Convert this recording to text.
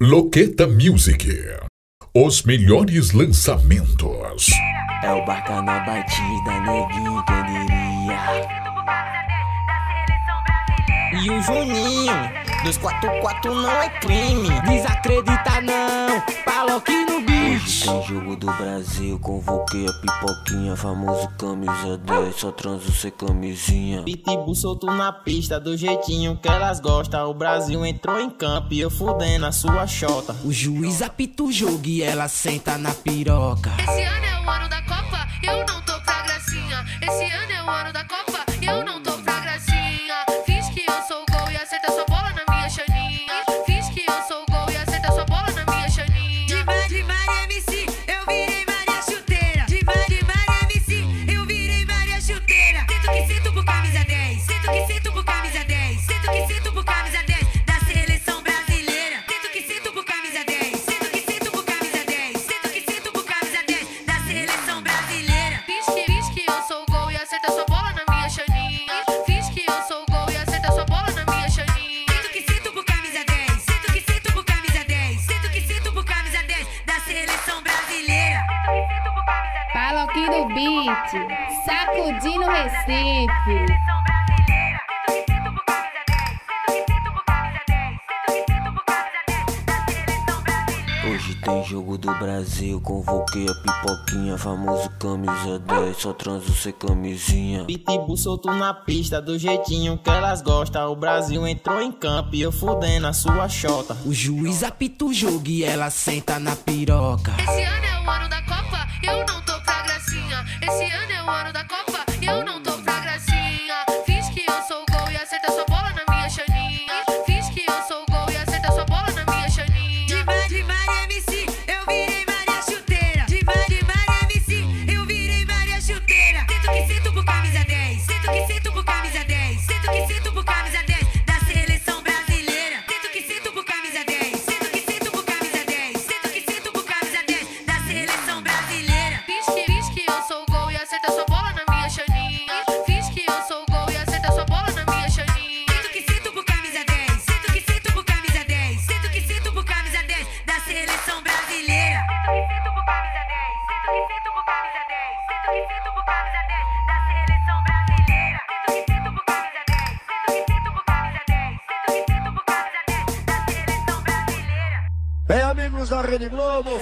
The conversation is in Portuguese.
Loqueta Music. Os melhores lançamentos. É o Baca na batida, neguinho, quem diria? E o Juninho, 244 não é crime. Desacreditar tem jogo do Brasil, convoquei a pipoquinha, famoso camisa 10, só transo sem camisinha. Pitbull solto na pista, do jeitinho que elas gostam. O Brasil entrou em campo e eu fudendo a sua chota. O juiz apita o jogo e ela senta na piroca. Esse ano é o ano da Copa, eu não tô pra gracinha. Esse ano é o ano da Copa, eu não tô aqui no beat, sacudindo Recife. Hoje tem jogo do Brasil, convoquei a pipoquinha, famoso camisa 10, só transo sem camisinha. Pitbull solto na pista, do jeitinho que elas gostam. O Brasil entrou em campo e eu fudendo a sua chota. O juiz apita o jogo e ela senta na piroca. Esse ano é o ano da Copa, eu não tô esse ano é o ano da Copa e eu não tô Bem, amigos da Rede Globo.